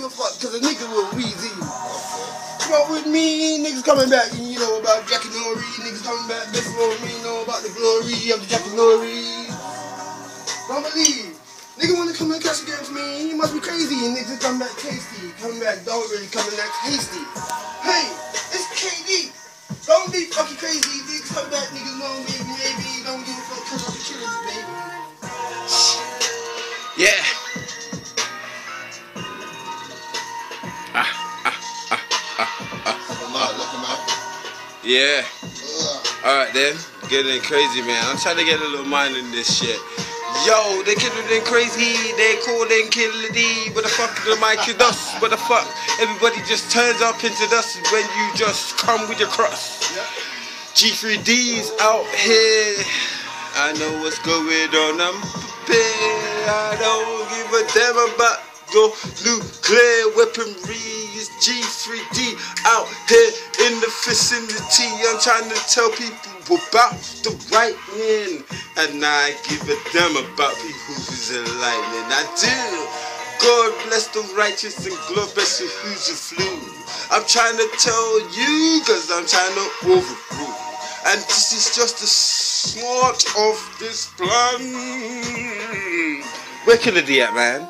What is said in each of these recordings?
give a fuck, cause a nigga will Weezy. Smoke with me, niggas coming back, and you know about Jackie Nori, niggas coming back, best for me, know about the glory of the Jackie Nori. Don't believe. Nigga wanna come and catch against me, he must be crazy, niggas come back tasty, coming back don't really coming back hasty. Hey, it's KD. Don't be fucking crazy, niggas come back, niggas know me, maybe, don't give a fuck, cause I'm the killers, baby. Yeah. Yeah. Alright then. Getting crazy, man. I'm trying to get a little mind in this shit. Yo, they killing in crazy, they calling Killer D, but the fuck the mic is us, but the fuck everybody just turns up into dust when you just come with your cross. GfreeD's out here, I know what's going on, I'm prepared, I don't give a damn about your nuclear weaponry. is GfreeD out here in the vicinity. I'm trying to tell people about the right man, and I give a damn about people who's enlightening. I do. God bless the righteous and God bless who's a flew. I'm trying to tell you, cause I'm trying to overrule. And this is just the start of this plan. Where can it be at, man?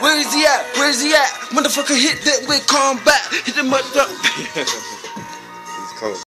Where is he at? Where is he at? Motherfucker hit that with combat. Hit him up. He's cold.